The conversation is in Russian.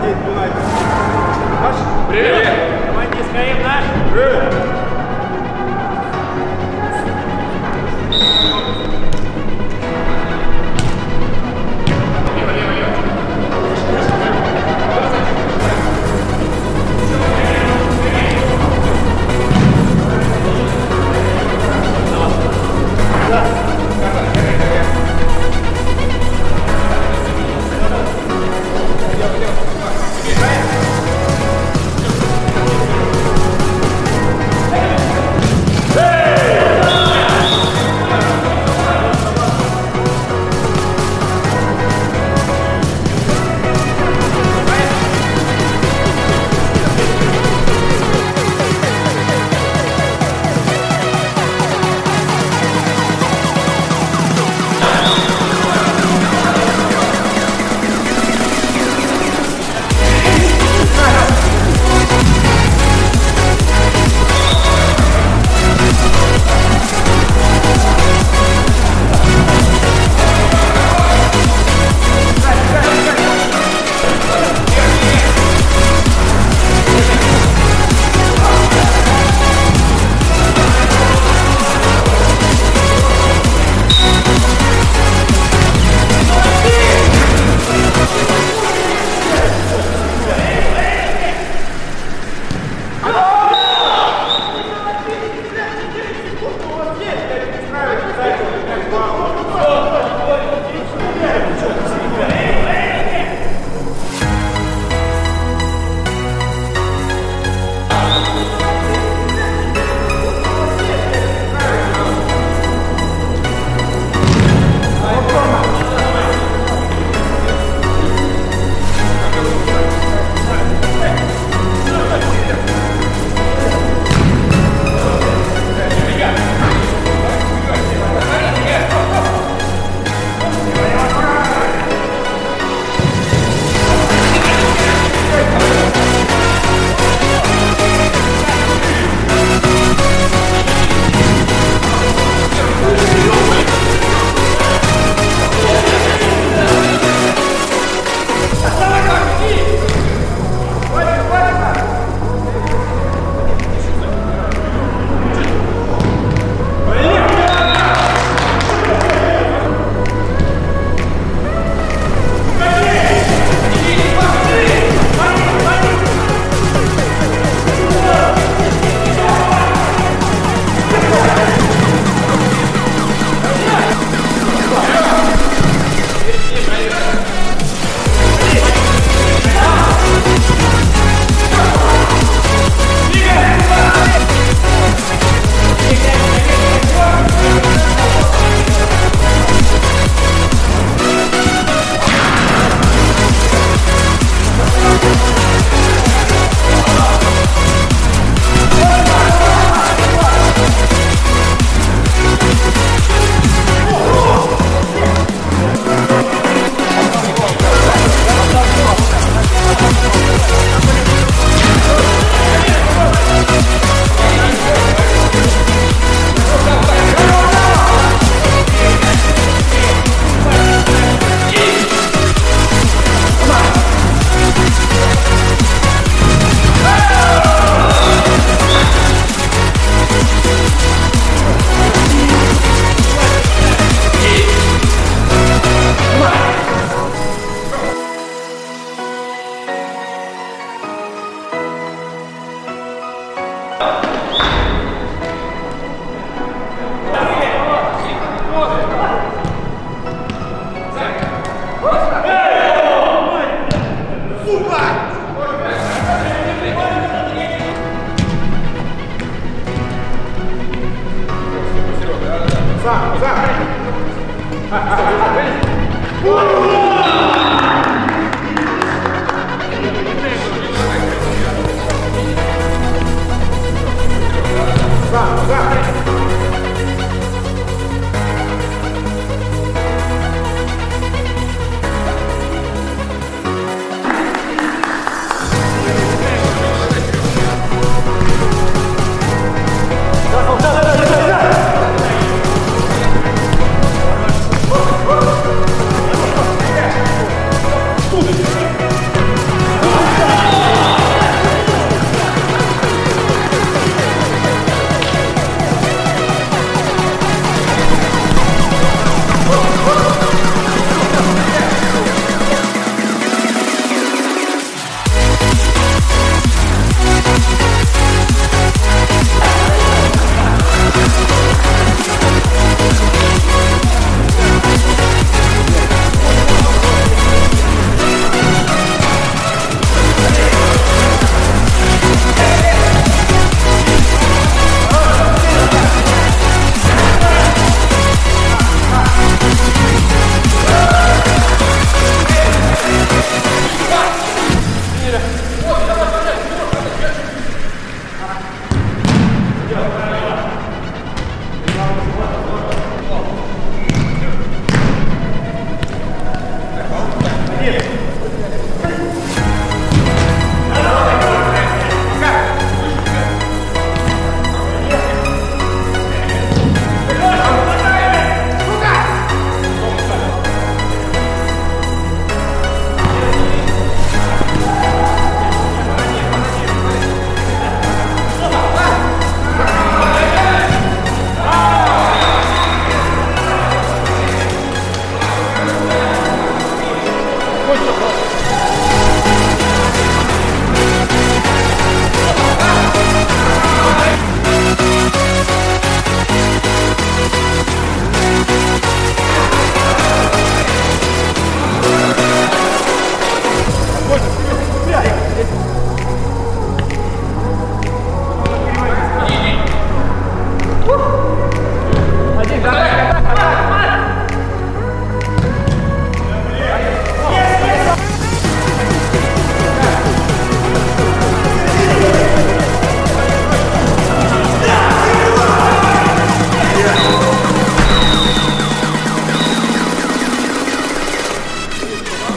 Молодец, Юнайтед. Наш? Привет! Команде Скаим наш. Привет.